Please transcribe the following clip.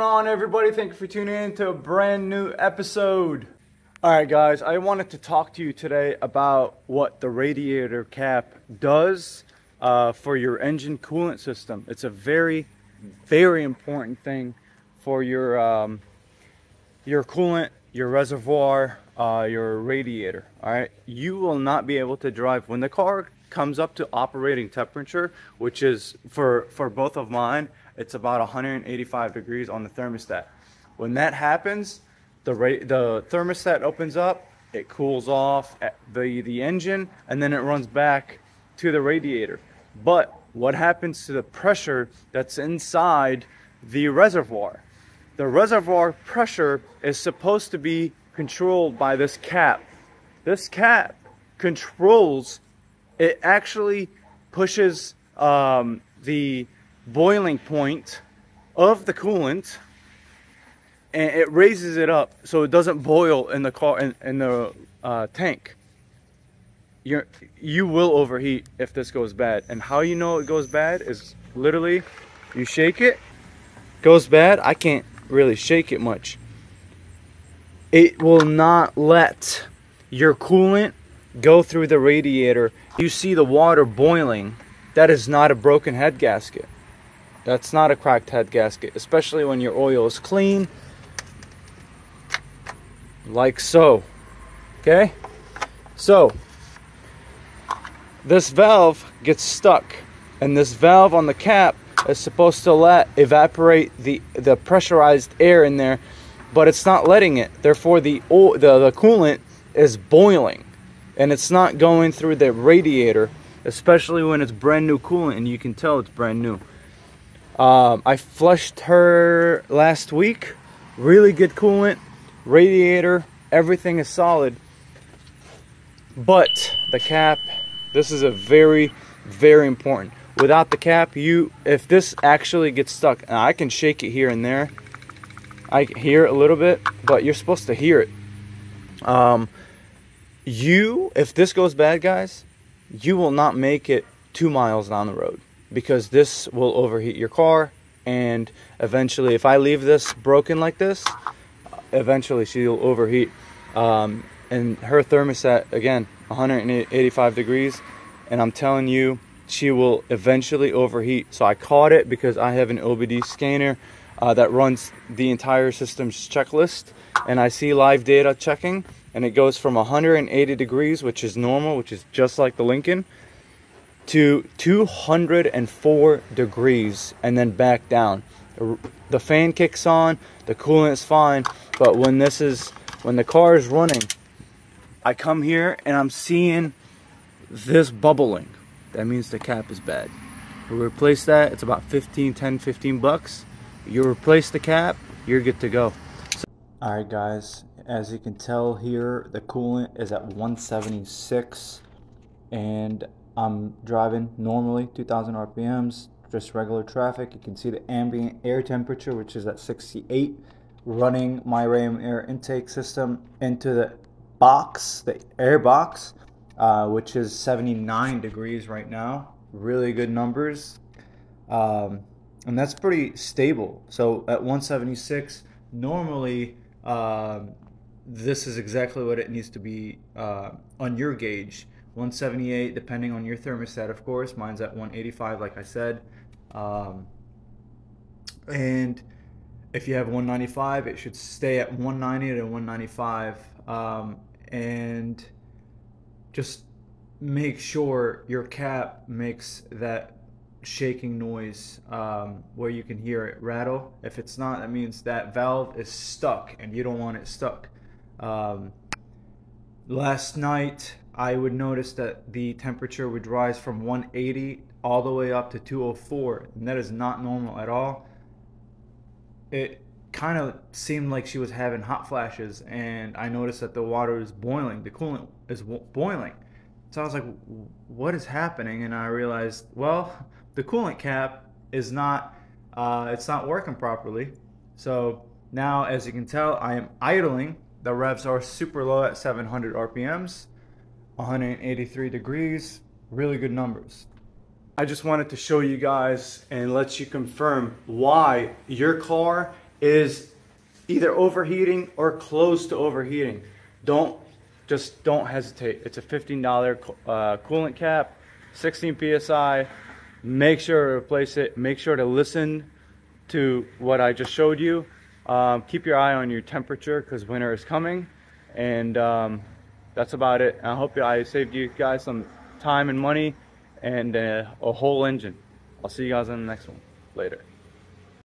on, everybody? Thank you for tuning in to a brand new episode. All right, guys, I wanted to talk to you today about what the radiator cap does uh, for your engine coolant system. It's a very, very important thing for your um, your coolant, your reservoir, uh, your radiator. All right, you will not be able to drive when the car comes up to operating temperature, which is for for both of mine it's about 185 degrees on the thermostat. When that happens, the, the thermostat opens up, it cools off the, the engine, and then it runs back to the radiator. But what happens to the pressure that's inside the reservoir? The reservoir pressure is supposed to be controlled by this cap. This cap controls, it actually pushes um, the boiling point of the coolant and it raises it up so it doesn't boil in the car in, in the uh, tank. You you will overheat if this goes bad. And how you know it goes bad is literally you shake it goes bad I can't really shake it much. It will not let your coolant go through the radiator. You see the water boiling that is not a broken head gasket that's not a cracked head gasket, especially when your oil is clean, like so. Okay? So, this valve gets stuck, and this valve on the cap is supposed to let evaporate the, the pressurized air in there, but it's not letting it. Therefore, the, oil, the, the coolant is boiling, and it's not going through the radiator, especially when it's brand new coolant, and you can tell it's brand new. Um, I flushed her last week. Really good coolant, radiator, everything is solid. But the cap, this is a very, very important. Without the cap, you if this actually gets stuck, I can shake it here and there. I hear it a little bit, but you're supposed to hear it. Um, you, if this goes bad, guys, you will not make it two miles down the road because this will overheat your car and eventually if I leave this broken like this eventually she'll overheat. Um, and her thermostat again 185 degrees and I'm telling you she will eventually overheat. So I caught it because I have an OBD scanner uh, that runs the entire system's checklist and I see live data checking and it goes from 180 degrees which is normal which is just like the Lincoln to 204 degrees and then back down. The fan kicks on, the coolant is fine, but when this is, when the car is running, I come here and I'm seeing this bubbling. That means the cap is bad. We replace that, it's about 15, 10, 15 bucks. You replace the cap, you're good to go. So, Alright guys, as you can tell here, the coolant is at 176 and I'm driving normally 2000 RPMs, just regular traffic. You can see the ambient air temperature, which is at 68, running my Ram air intake system into the box, the air box, uh, which is 79 degrees right now. Really good numbers. Um, and that's pretty stable. So at 176, normally uh, this is exactly what it needs to be uh, on your gauge. 178 depending on your thermostat of course. Mine's at 185 like I said. Um, and if you have 195 it should stay at 190 to 195 um, and just make sure your cap makes that shaking noise um, where you can hear it rattle. If it's not that means that valve is stuck and you don't want it stuck. Um, last night I would notice that the temperature would rise from 180 all the way up to 204, and that is not normal at all. It kind of seemed like she was having hot flashes, and I noticed that the water is boiling, the coolant is boiling. So I was like, what is happening? And I realized, well, the coolant cap is not, uh, it's not working properly. So now, as you can tell, I am idling. The revs are super low at 700 RPMs. 183 degrees, really good numbers. I just wanted to show you guys and let you confirm why your car is either overheating or close to overheating. Don't just don't hesitate. It's a $15 uh, coolant cap, 16 psi. Make sure to replace it. Make sure to listen to what I just showed you. Um, keep your eye on your temperature because winter is coming. And um, that's about it. I hope I saved you guys some time and money and uh, a whole engine. I'll see you guys in the next one. Later.